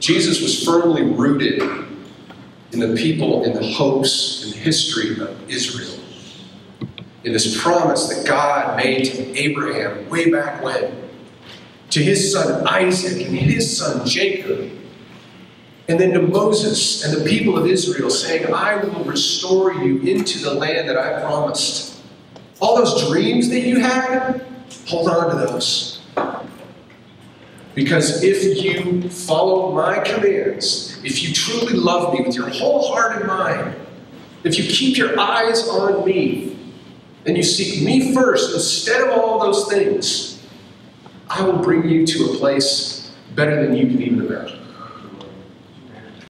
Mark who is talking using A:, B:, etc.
A: Jesus was firmly rooted in the people, in the hopes, and history of Israel. In this promise that God made to Abraham way back when, to his son Isaac and his son Jacob, and then to Moses and the people of Israel, saying, I will restore you into the land that I promised. All those dreams that you had, hold on to those. Because if you follow my commands, if you truly love me with your whole heart and mind, if you keep your eyes on me, and you seek me first instead of all those things, I will bring you to a place better than you can even imagine.